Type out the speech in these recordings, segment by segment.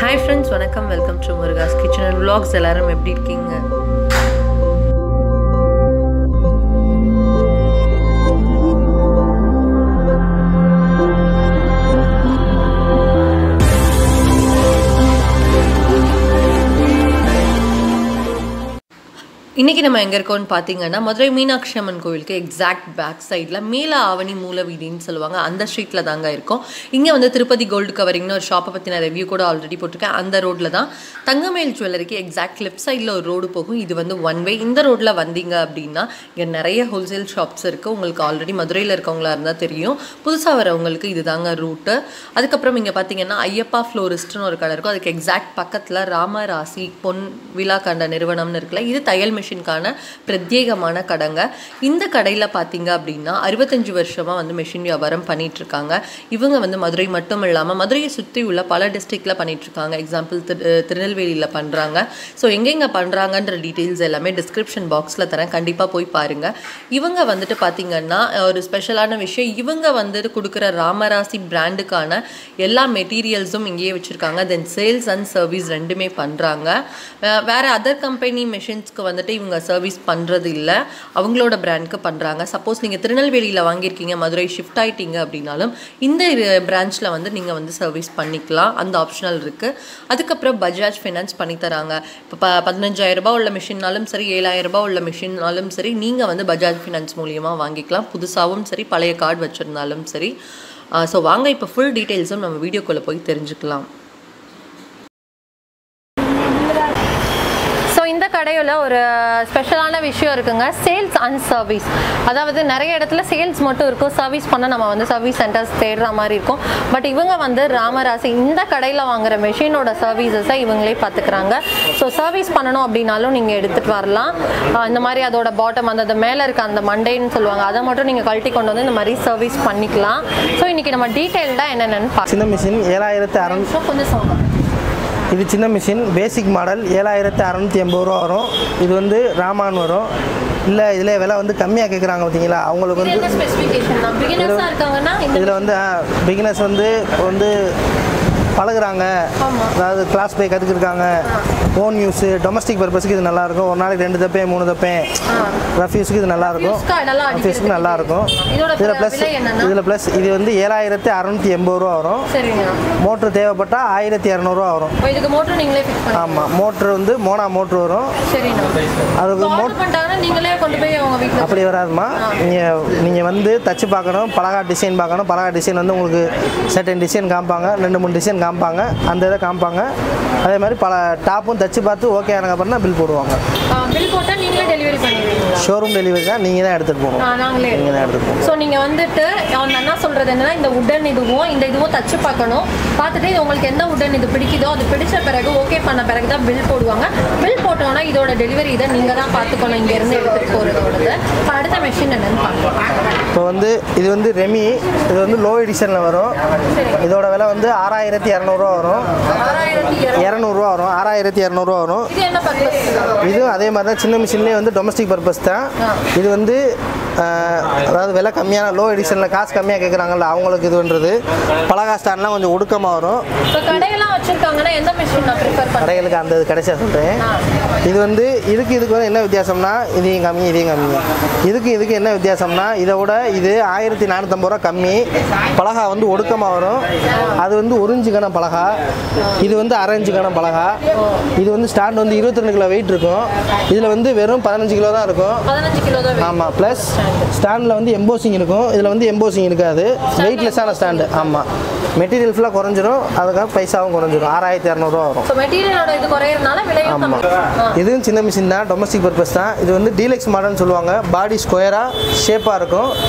Hi friends வணக்கம். Welcome to Muruga's kitchen and vlogs எல்லாரும் எப்படி இருக்கீங்க? இன்றைக்கி நம்ம எங்கே இருக்கோம்னு பார்த்தீங்கன்னா மதுரை மீனாட்சி அம்மன் கோவிலுக்கு எக்ஸாக்ட் பேக் சைடில் மேல ஆவணி மூல வீதின்னு சொல்லுவாங்க. அந்த ஸ்ட்ரீட்டில் தாங்க இருக்கும். இங்கே வந்து திருப்பதி கோல்டு கவரிங்னு ஒரு ஷாப்பை பற்றின ரிவ்யூ கூட ஆல்ரெடி போட்டிருக்கேன். அந்த ரோட்டில் தான் தங்கமேல் ஜுவல்லரிக்கு எக்ஸாக்ட் லெஃப்ட் சைடில் ஒரு ரோடு போகும். இது வந்து ஒன் வே இந்த ரோட்டில் வந்தீங்க அப்படின்னா இங்கே நிறைய ஹோல்சேல் ஷாப்ஸ் இருக்குது உங்களுக்கு ஆல்ரெடி மதுரையில் இருக்கவங்களா இருந்தால் தெரியும். புதுசாக வரவங்களுக்கு இது தாங்க ரூட்டு அதுக்கப்புறம் இங்கே பார்த்தீங்கன்னா ஐயப்பா ஃப்ளோரிஸ்ட்னு ஒரு கடை இருக்கும். அதுக்கு எக்ஸாக்ட் பக்கத்தில் ராமராசி பொன் விழா கண்ட நிறுவனம்னு இருக்குல்ல இது தையல் மிஷினுக்கான பிரத்யேகமான கடைங்க. இந்த கடையில் பார்த்தீங்க அப்படின்னா அறுபத்தஞ்சு வருஷமாக வந்து மிஷின் வியாபாரம் பண்ணிட்டு இருக்காங்க இவங்க வந்து மதுரை மட்டும் இல்லாமல் மதுரையை சுற்றி உள்ள பல டிஸ்ட்ரிக்டில் பண்ணிட்டு இருக்காங்க எக்ஸாம்பிள் திரு திருநெல்வேலியில் பண்ணுறாங்க ஸோ எங்கெங்கே பண்ணுறாங்கன்ற டீட்டெயில்ஸ் எல்லாமே டிஸ்கிரிப்ஷன் பாக்ஸில் தரேன். கண்டிப்பாக போய் பாருங்கள் இவங்க வந்துட்டு பார்த்தீங்கன்னா ஒரு ஸ்பெஷலான விஷயம் இவங்க வந்துட்டு கொடுக்குற ராமராசி பிராண்டுக்கான எல்லா மெட்டீரியல்ஸும் இங்கேயே வச்சுருக்காங்க. தென் சேல்ஸ் அண்ட் சர்வீஸ் ரெண்டுமே பண்ணுறாங்க வேறு அதர் கம்பெனி மிஷின்ஸ்க்கு வந்துட்டு இவங்க சர்வீஸ் பண்ணுறது இல்லை. அவங்களோட பிராண்ட்க்கு பண்ணுறாங்க சப்போஸ் நீங்கள் திருநெல்வேலியில் வாங்கியிருக்கீங்க மதுரை ஷிஃப்ட் ஆகிட்டீங்க அப்படின்னாலும் இந்த பிரான்ச்சில் வந்து நீங்கள் வந்து சர்வீஸ் பண்ணிக்கலாம். அந்த ஆப்ஷனல் இருக்குது அதுக்கப்புறம் பஜாஜ் ஃபைனான்ஸ் பண்ணி தராங்க. இப்போ ப பதினஞ்சாயிரரூபா உள்ள மிஷின்னாலும் சரி ஏழாயிரம் ரூபாய் உள்ள மிஷின்னாலும் சரி நீங்கள் வந்து பஜாஜ் ஃபைனான்ஸ் மூலியமாக வாங்கிக்கலாம். புதுசாகவும் சரி பழைய கார்டு வச்சுருந்தாலும் சரி. ஸோ வாங்க இப்போ ஃபுல் டீட்டெயில்ஸும் நம்ம வீடியோக்குள்ளே போய் தெரிஞ்சுக்கலாம் ஸோ கடையில் ஒரு ஸ்பெஷலான விஷயம் இருக்குங்க. சேல்ஸ் அண்ட் சர்வீஸ் அதாவது நிறைய இடத்துல சேல்ஸ் மட்டும் இருக்கும். சர்வீஸ் பண்ண நம்ம வந்து சர்வீஸ் சென்டர்ஸ் தேடுற மாதிரி இருக்கும். பட் இவங்க வந்து ராமராசி இந்த கடையில் வாங்குற மெஷினோட சர்வீசஸை இவங்களே பார்த்துக்கிறாங்க ஸோ சர்வீஸ் பண்ணணும் அப்படின்னாலும் நீங்கள் எடுத்துகிட்டு வரலாம். இந்த மாதிரி அதோட பாட்டம் அந்த அது மேலே இருக்க அந்த மண்டேன்னு சொல்லுவாங்க. அதை மட்டும் நீங்கள் கழட்டி கொண்டு வந்து இந்த மாதிரி சர்வீஸ் பண்ணிக்கலாம். ஸோ இன்றைக்கி நம்ம டீட்டெயில்டாக என்னென்னு பார்க்கலாம் சின்ன மிஷின் ஏழாயிரத்து அறநூ ஸோ கொஞ்சம் சவுண்ட் இது சின்ன மிஷின் பேசிக் மாடல் ஏழாயிரத்து அறநூற்றி எண்பது ரூபா வரும். இது வந்து ராமான் வரும். இல்லை இதில் விலை வந்து கம்மியாக கேட்குறாங்க பார்த்தீங்களா அவங்களுக்கு வந்து இதில் வந்து பிகினர்ஸ் வந்து வந்து பழகுறாங்க. அதாவது கிளாஸ் போய் கற்றுக்கிருக்காங்க ஓன் யூஸ் டொமஸ்டிக் பர்பஸ்க்கு இது நல்லாயிருக்கும் ஒரு நாளைக்கு ரெண்டு தப்பேன் மூணு தப்பேன் ரஃப் யூஸ்க்கு இது நல்லாயிருக்கும் ரஃப் யூஸ்க்கு நல்லாயிருக்கும் இதில் ப்ளஸ்? இதில் ப்ளஸ் இது வந்து ஏழாயிரத்து அறநூற்றி எண்பது ரூபா வரும். மோட்ரு தேவைப்பட்டால் ஆயிரத்தி இரநூறுவா வரும். ஆமாம் மோட்ரு வந்து மோனா மோட்ரு வரும். அதுக்கு மோட் அப்படி வராதுமா. நீங்கள் நீங்கள் வந்து தச்சு பார்க்கணும் பலகா டிசைன் பார்க்கணும். பலகா டிசைன் வந்து உங்களுக்கு சர்டன் டிசைன் காமிப்பாங்க. ரெண்டு மூணு டிசைன் காமிப்பாங்க. அந்த இதை காமிப்பாங்க. அதே மாதிரி பல டாப்பும் தச்சு பார்த்து ஓகே ஆனதுக்கப்புறம் தான் பில் போடுவாங்க. பில் போட்டால் நீங்களே டெலிவரி பண்ணிடுவீங்களா ஷோரூம் டெலிவரி தான். நீங்கள் தான் எடுத்துகிட்டு போகணும். நாங்களே நீங்கள் தான் எடுத்துகிட்டு போகணும். ஸோ நீங்கள் வந்துட்டு அவங்க அண்ணா சொல்கிறது என்னன்னா இந்த உடன் இதுவும் இந்த இதுவும் தச்சு பார்க்கணும். பார்த்துட்டு இது உங்களுக்கு எந்த உடன் இது பிடிக்குதோ அது பிடிச்ச பிறகு ஓகே பண்ண பிறகு தான் பில் போடுவாங்க. பில் போட்டோன்னா இதோட டெலிவரி இதை நீங்கள் தான் பார்த்துக்கணும். இங்கேருந்து எடுத்துகிட்டு போகிறதோடது இப்போ அடுத்த மெஷின் என்னன்னு பார்க்கலாம். இப்போ வந்து இது வந்து ரெமி இது வந்து லோ எடிஷனில் வரும். இதோட விலை வந்து ஆறாயிரத்தி இரநூறுவா வரும். இரநூறுவா வரும். ஆறாயிரத்தி இரநூறுவா வரும். இதுவும் அதே மாதிரி தான் சின்ன மிஷின்லேயே வந்து டொமஸ்டிக் பர்பஸ் தான். இது வந்து அதாவது விலை கம்மியான லோ எடிஷனில் காசு கம்மியாக கேட்குறாங்கல்ல அவங்களுக்கு இதுன்றது பலகா ஸ்டாண்ட்லாம் கொஞ்சம் ஒடுக்கமாக வரும். கடைகளுக்கு அந்த இது கடைசியாக சொல்கிறேன் இது வந்து இதுக்கு இதுக்கு வந்து என்ன வித்தியாசம்னா இதையும் கம்மி இதையும் கம்மி. இதுக்கு இதுக்கு என்ன வித்தியாசம்னா இதை விட இது ஆயிரத்தி நானூற்றம்பது ரூபா கம்மி. பலகா வந்து ஒடுக்கமாக வரும். அது வந்து ஒரு இன்ச்சு கணம் பலகா. இது வந்து அரை இன்ச்சு கணம் பலகா. இது வந்து ஸ்டாண்ட் வந்து இருபத்தி ரெண்டு கிலோ வெயிட் இருக்கும். இதில் வந்து வெறும் பதினஞ்சு கிலோ தான் இருக்கும். ஆமாம் ப்ளஸ் ஸ்டாண்டில் வந்து எம்போசிங் இருக்கும். இதில் வந்து எம்போசிங் இருக்காது. வெயிட்லெஸ்ஸான ஸ்டாண்டு ஆமாம் மெட்டீரியல் ஃபுல்லாக குறைஞ்சிரும். அதுக்காக பைசாவும் குறைஞ்சிரும். ஆறாயிரத்தி இரநூறுவா வரும். ஆமாம். இதுவும் சின்ன மிஷின் தான். டொமஸ்டிக் பர்பஸ் தான். இது வந்து டீலக்ஸ் மாடல்னு சொல்லுவாங்க. பாடி ஸ்கொயராக ஷேப்பாக இருக்கும்.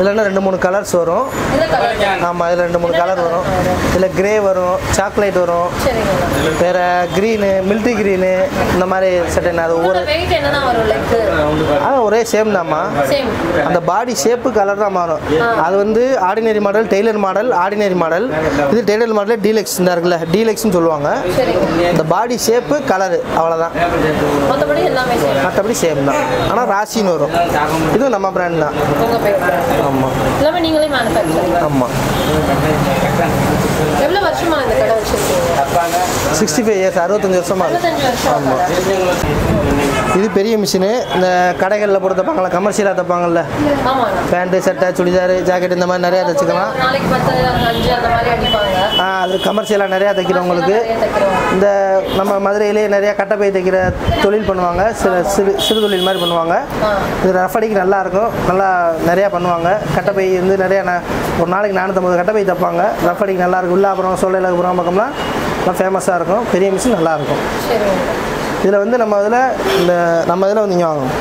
இல்லைன்னா ரெண்டு மூணு கலர்ஸ் வரும். ஆமாம் இதில் ரெண்டு மூணு கலர் வரும். இதில் கிரே வரும் சாக்லேட் வரும். வேறு க்ரீனு மில்ட்ரி க்ரீனு இந்த மாதிரி சட்டன் அது ஒவ்வொரு ஆ ஒரே சேம் தான்மா. அந்த பாடி ஷேப்பு கலர் தான் மாறும். அது வந்து ordinary model tailor model ordinary model இது டெய்லர் மாடல் டீலக்ஸ் இந்த இருக்குல்ல டீலக்ஸ்னு சொல்லுவாங்க. இந்த பாடி ஷேப்பு கலரு அவ்வளோதான் மற்றபடி சேம் மற்றபடி சேம் தான். ஆனால் ராசின்னு வரும். இதுவும் நம்ம பிராண்ட் தான். ஆமாம் எல்லாமே நீங்களே மேனுஃபேக்சரிங் ஆமாம் எவ்வளோ வருஷமா இந்த கடை வச்சிருக்கீங்க? சிக்ஸ்டி ஃபைவ் இயர்ஸ் அறுபத்தஞ்சு வருஷமா வருஷம் இது பெரிய மிஷினு. இந்த கடைகளில் போட்டு தைப்பாங்கல்ல கமர்ஷியலாக தைப்பாங்கல்ல? பேண்ட்டு சட்டை சுடிதார் ஜாக்கெட் இந்த மாதிரி நிறையா தைச்சிக்கலாம். ஆ, அது கமர்ஷியலாக நிறையா தைக்கிறவங்களுக்கு நிறைய தைக்கிறவங்க. இந்த நம்ம மதுரையிலே நிறையா கட்டப்பை தைக்கிற தொழில் பண்ணுவாங்க. சில சிறு சிறு தொழில் மாதிரி பண்ணுவாங்க. இது ரஃப் அடிக்கு நல்லா இருக்கும். நல்லா நிறையா பண்ணுவாங்க. கட்டப்பை வந்து நிறையா ஒரு நாளைக்கு நானூற்றம்பது கட்டப்பை தைப்பாங்க. ரஃப் அடிக்கு நல்லா இருக்கும். வில்லாபுரம் சோலையிலபுரம் பக்கம்லாம் நல்லா ஃபேமஸாக இருக்கும். பெரிய மிஷின் நல்லா இருக்கும். சரிங்க இதில் வந்து நம்ம இதில் இந்த நம்ம இதில் வந்து இங்கே வாங்கணும்.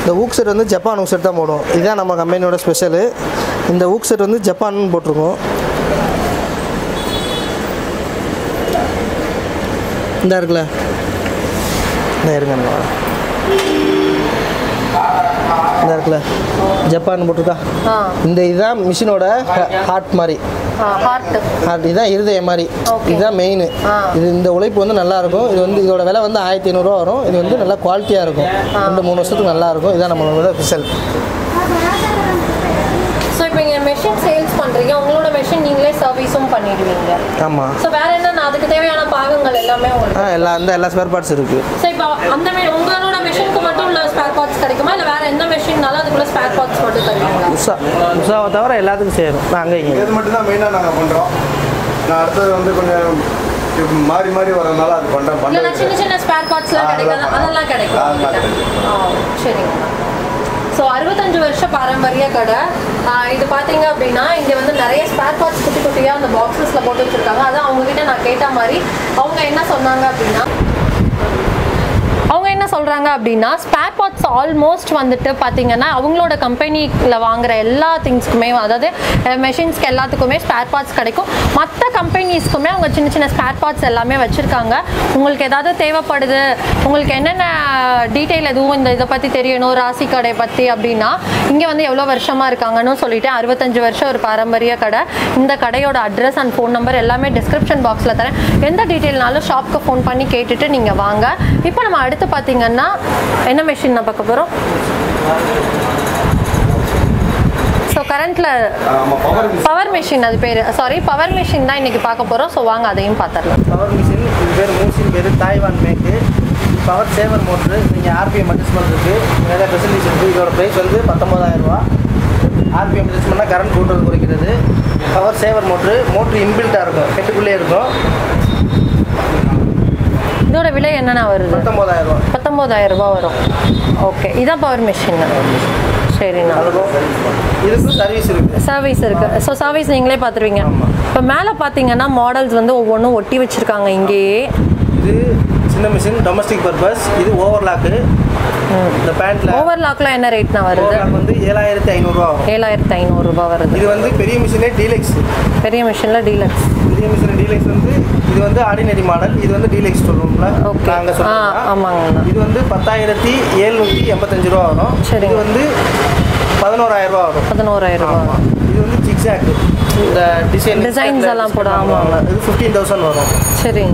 இந்த ஊக் செட் வந்து ஜப்பான் ஊக் செட் தான் போடும் இதுதான் நம்ம கம்பெனியோட ஸ்பெஷலு இந்த ஊக் செட் வந்து ஜப்பான் போட்டிருக்கோம். இந்த இருக்குல்ல? இந்த இருங்க இந்த இருக்குல்ல ஜப்பான் போட்டிருக்கா? இந்த இதுதான் மிஷினோட ஹார்ட் மாதிரி. ஹார்ட் இதுதான் இருதயம் மாதிரி. இதுதான் மெயின். இது இந்த உழைப்பு வந்து நல்லா இருக்கும் இது வந்து இதோட விலை வந்து ஆயிரத்தி ஐநூறுரூவா வரும். இது வந்து நல்லா குவாலிட்டியாக இருக்கும். ரெண்டு மூணு வருஷத்துக்கு நல்லா இருக்கும் இதான் நம்மளோட ஸ்பெஷல் ஸோ இப்போ மெஷின் சேல்ஸ் பண்ணுறீங்க உங்களோட மெஷின் நீங்களே சர்வீஸும் பண்ணிடுவீங்க. ஆமாம் ஸோ வேற என்ன அதுக்கு தேவையான பாகங்கள் எல்லாமே ஆ உங்களுக்கு எல்லா இந்த எல்லா ஸ்பேர் பார்ட்ஸ் இருக்குது ஸோ இப்போ அந்த மே- உங்களோட மெஷினுக்கு மட்டும் உள்ள ஸ்பேர் பார்ட்ஸ் கிடைக்குமா? இல்லை வேற எந்த மெஷின்னாலும் அதுக்குள்ள ஸ்பேர் பார்ட்ஸ் மட்டும் தருவீங்களா? உஷா உஷாவை தவிர எல்லாத்துக்கும் சேரும். அங்கே இங்கே. இது மட்டும் தான் மெயினாக நாங்கள் பண்ணுறோம் நான் அடுத்தது வந்து கொஞ்சம் மாறி மாறி வரதுனால அது பண்ணுறேன் இல்லைன்னா சின்ன சின்ன ஸ்பேர் பார்ட்ஸ்லாம் கிடைக்காது. அதெல்லாம் கிடைக்கும். சரிங்க. ஸோ அறுபத்தஞ்சு வருஷ பாரம்பரிய கடை. இது பார்த்தீங்க அப்படின்னா இங்கே வந்து நிறைய ஸ்பேர் பார்ட்ஸ் குட்டி குட்டியாக அந்த பாக்ஸஸில் போட்டு வச்சுருக்காங்க. அதான் அவங்ககிட்ட நான் கேட்ட மாதிரி அவங்க என்ன சொன்னாங்க அப்படின்னா அவங்க என்ன சொல்கிறாங்க அப்படின்னா ஸ்பேர் பார்ட்ஸ் ஆல்மோஸ்ட் வந்துட்டு பார்த்தீங்கன்னா அவங்களோட கம்பெனியில் வாங்குற எல்லா திங்ஸ்க்குமே அதாவது மெஷின்ஸ்க்கு எல்லாத்துக்குமே ஸ்பேர் பார்ட்ஸ் கிடைக்கும். மற்ற கம்பெனிஸ்க்குமே அவங்க சின்ன சின்ன ஸ்பேர் பார்ட்ஸ் எல்லாமே வச்சுருக்காங்க. உங்களுக்கு ஏதாவது தேவைப்படுது உங்களுக்கு என்னென்ன டீட்டெயில் எதுவும் இந்த இதை பற்றி தெரியணும் ராசி கடை பற்றி அப்படின்னா இங்கே வந்து எவ்வளோ வருஷமாக இருக்காங்கன்னு சொல்லிட்டு அறுபத்தஞ்சு வருஷம் ஒரு பாரம்பரிய கடை. இந்த கடையோட அட்ரஸ் அண்ட் ஃபோன் நம்பர் எல்லாமே டிஸ்கிரிப்ஷன் பாக்ஸில் தரேன். எந்த டீட்டெயில்னாலும் ஷாப்க்கு ஃபோன் பண்ணி கேட்டுட்டு நீங்கள் வாங்க. இப்போ நம்ம அடுத்து பார்த்தீங்கன்னா என்ன மெஷின் நான் பார்க்க போகிறோம் ஸோ கரண்ட்டில் பவர் மிஷின் அது பேர். சாரி பவர் மிஷின் தான் இன்னைக்கு பார்க்க போகிறோம் ஸோ வாங்க அதையும் பார்த்துடலாம். பவர் மிஷின் இது பேர் மூசின் பேர் Taiwan make power saver motor நீங்கள் ஆர்பிஎம் அட்ஜஸ்ட்மெண்ட் இருக்குது நிறைய ஃபெசிலிட்டிஸ் இருக்குது இதோட ப்ரைஸ் வந்து 19000 ரூபா. ஆர்பிஎம் அட்ஜஸ்ட்மெண்ட்னா கரண்ட் கூட்டுறது குறைக்கிறது. பவர் சேவர் மோட்ரு மோட்ரு இன்பில்ட்டாக இருக்கும். ஹெட்டுக்குள்ளே இருக்கும். இதோட விலை என்னென்ன வருது? 19000 ரூபா. பத்தொம்போதாயிரம் ரூபாய் வரும். ஓகே இதான் பவர் மிஷின் சரிண்ணா. சர்வீஸ் இருக்குது ஸோ சர்வீஸ் நீங்களே பார்த்துருவீங்க இப்போ மேலே பார்த்தீங்கன்னா மாடல்ஸ் வந்து ஒவ்வொன்றும் ஒட்டி வச்சிருக்காங்க இங்கேயே. சின்ன மிஷின் டொமஸ்டிக் பர்பஸ் இது ஓவர்லாக்கு இந்த பேண்ட்டில் ஓவர்லாக்லாம் என்ன ரேட்னா வருது? வந்து ஏழாயிரத்தி ஐநூறுரூவா வரும். ஏழாயிரத்தி ஐநூறுரூபா வருது. இது வந்து பெரிய மிஷினே டீலக்ஸ் பெரிய மிஷினில் டீலக்ஸ் பெரிய மிஷின் டீலக்ஸ் வந்து இது வந்து ஆர்டினரி மாடல் இது வந்து டீலக்ஸ் சொல்லுவோம்ல நாங்கள் சொல்லுவோம் ஆமாங்கண்ணா. இது வந்து பத்தாயிரத்தி எழுநூற்றி எண்பத்தஞ்சு ரூபா வரும். சரிங்க. இது வந்து பதினோராயிரம் ரூபா வரும். பதினோராயிரம் ரூபா ஆமாம் இது வந்து ஜிக்ஸாக் இந்த டிசைன் Designs எல்லாம் போட, ஆமா. இது ஃபிஃப்டீன் தௌசண்ட் வரும். சரி.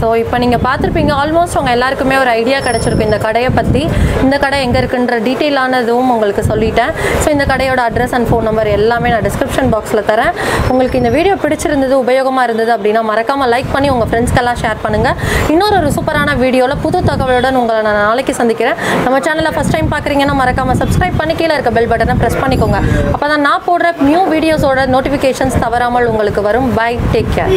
ஸோ இப்போ நீங்கள் பார்த்துருப்பீங்க ஆல்மோஸ்ட் உங்கள் எல்லாருக்குமே ஒரு ஐடியா கிடச்சிருக்கும் இந்த கடையை பற்றி இந்த கடை எங்கே இருக்குன்ற டீட்டெயிலானதும் உங்களுக்கு சொல்லிட்டேன். ஸோ இந்த கடையோட அட்ரஸ் அண்ட் ஃபோன் நம்பர் எல்லாமே நான் டிஸ்கிரிப்ஷன் பாக்ஸில் தரேன். உங்களுக்கு இந்த வீடியோ பிடிச்சிருந்தது உபயோகமாக இருந்தது அப்படின்னா மறக்காமல் லைக் பண்ணி உங்கள் ஃப்ரெண்ட்ஸ்க்கெல்லாம் ஷேர் பண்ணுங்கள் இன்னொரு ஒரு சூப்பரான வீடியோவில் புது தகவலுடன் உங்களை நான் நாளைக்கு சந்திக்கிறேன். நம்ம சேனலை ஃபஸ்ட் டைம் பார்க்குறீங்கன்னா மறக்காமல் சப்ஸ்கிரைப் பண்ணி கீழே இருக்க பெல் பட்டனை ப்ரெஸ் பண்ணிக்கோங்க. அப்போ தான் நான் போடுற நியூ வீடியோஸோட நோட்டிஃபிகேஷன்ஸ் தவறாமல் உங்களுக்கு வரும். Bye take care